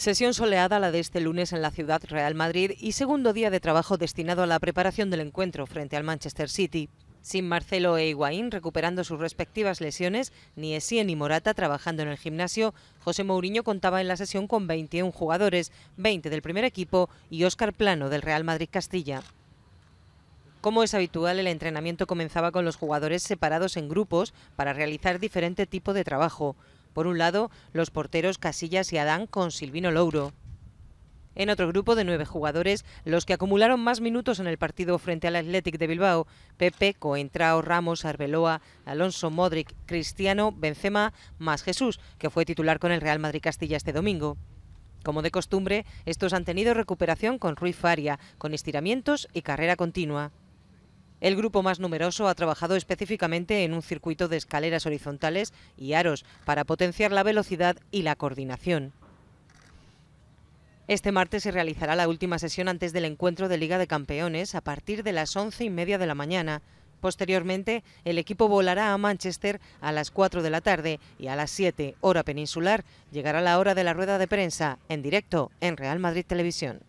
Sesión soleada la de este lunes en la ciudad Real Madrid y segundo día de trabajo destinado a la preparación del encuentro frente al Manchester City. Sin Marcelo e Higuaín recuperando sus respectivas lesiones, ni Essien ni Morata trabajando en el gimnasio, José Mourinho contaba en la sesión con 21 jugadores, 20 del primer equipo y Óscar Plano del Real Madrid Castilla. Como es habitual, el entrenamiento comenzaba con los jugadores separados en grupos para realizar diferente tipo de trabajo. Por un lado, los porteros Casillas y Adán con Silvino Louro. En otro grupo de nueve jugadores, los que acumularon más minutos en el partido frente al Athletic de Bilbao, Pepe, Coentrao, Ramos, Arbeloa, Alonso, Modric, Cristiano, Benzema, más Jesús, que fue titular con el Real Madrid Castilla este domingo. Como de costumbre, estos han tenido recuperación con Ruiz Faria, con estiramientos y carrera continua. El grupo más numeroso ha trabajado específicamente en un circuito de escaleras horizontales y aros para potenciar la velocidad y la coordinación. Este martes se realizará la última sesión antes del encuentro de Liga de Campeones a partir de las once y media de la mañana. Posteriormente, el equipo volará a Manchester a las 4 de la tarde y a las 7, hora peninsular, llegará la hora de la rueda de prensa en directo en Real Madrid Televisión.